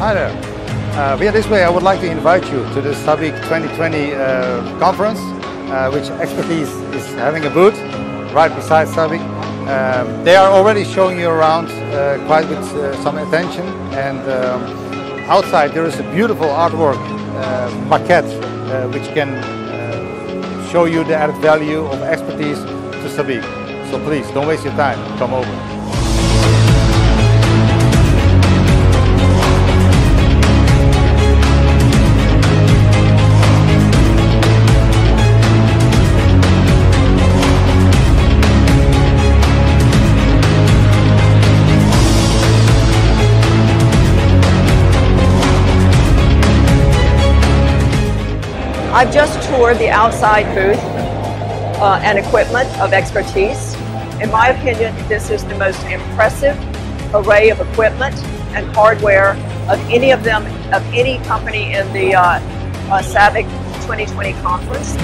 Hi there. Uh, via this way, I would like to invite you to the SABIC 2020 uh, conference, uh, which Expertise is having a booth right beside SABIC. Um, they are already showing you around uh, quite with uh, some attention, and um, outside there is a beautiful artwork uh, maquette which can show you the added value of Expertise to SABIC. So please, don't waste your time. Come over. I've just toured the outside booth uh, and equipment of expertise. In my opinion, this is the most impressive array of equipment and hardware of any of them, of any company in the uh, uh, SABIC 2020 conference.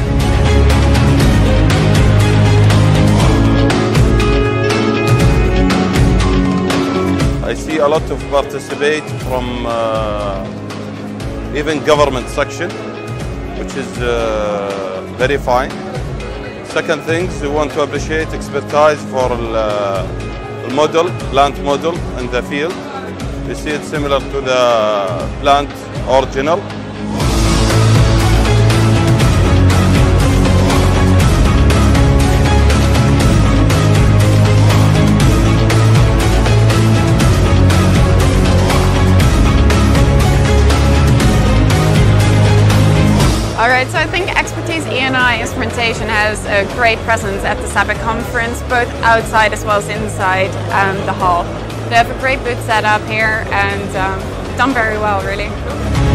I see a lot of participate from uh, even government section, which is uh, very fine. Second things, we want to appreciate expertise for the model, plant model in the field. We see it similar to the plant original. All right, so I think Expertise E&I instrumentation has a great presence at the SABIC conference, both outside as well as inside um, the hall. They have a great booth set up here and um, done very well, really.